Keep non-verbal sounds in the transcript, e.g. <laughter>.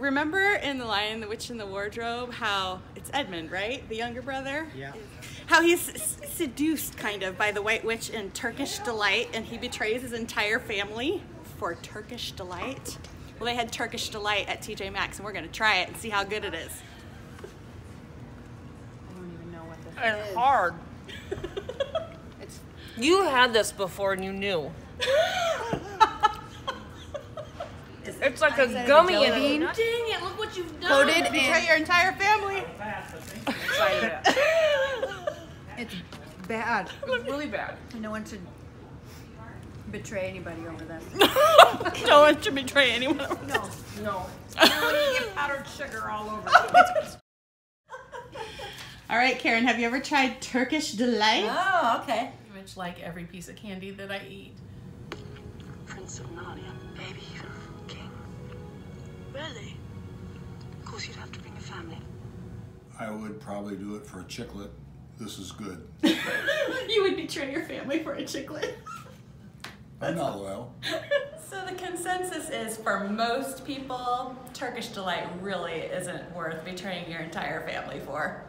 remember in The Lion, the Witch, and the Wardrobe how it's Edmund, right? The younger brother? Yeah. How he's s- seduced kind of by the White Witch in Turkish Delight and he betrays his entire family for Turkish Delight. Well, they had Turkish Delight at TJ Maxx and we're going to try it and see how good it is. I don't even know what this It's is. hard. <laughs> It's You had this before and you knew. <laughs> It's like a that a gummy jelly in bean? Dang it, look what you've done. coated Betray in. your entire family. <laughs> It's bad. <laughs> It's really bad. No one should betray anybody over this. <laughs> no one should betray anyone. No. No. powdered sugar all over. All right, Karen, have you ever tried Turkish Delight? oh, okay. Much like every piece of candy that I eat. I would probably do it for a chiclet. This is good. <laughs> you would betray your family for a chiclet. I'm not loyal. <laughs> So the consensus is for most people, Turkish Delight really isn't worth betraying your entire family for.